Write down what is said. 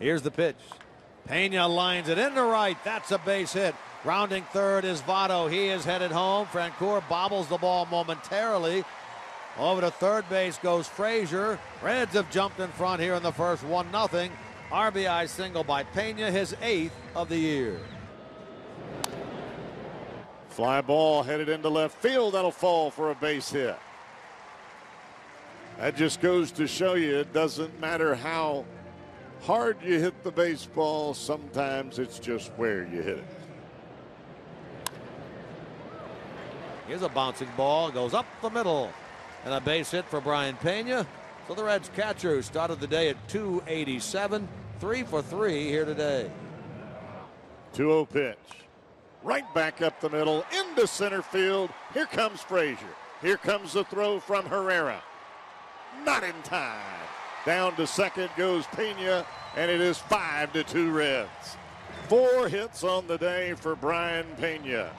Here's the pitch. Pena lines it into right. That's a base hit. Rounding third is Votto. He is headed home. Francoeur bobbles the ball momentarily. Over to third base goes Frazier. Reds have jumped in front here in the first 1 0. RBI single by Pena, his eighth of the year. Fly ball headed into left field. That'll fall for a base hit. That just goes to show you it doesn't matter how hard you hit the baseball, sometimes it's just where you hit it. Here's a bouncing ball, goes up the middle, and a base hit for Brayan Pena. So the Reds catcher who started the day at 287, three for three here today. 2 0 pitch. Right back up the middle into center field. Here comes Frazier. Here comes the throw from Herrera. Not in time. Down to second goes Pena, and it is 5 to 2 Reds. Four hits on the day for Brayan Pena.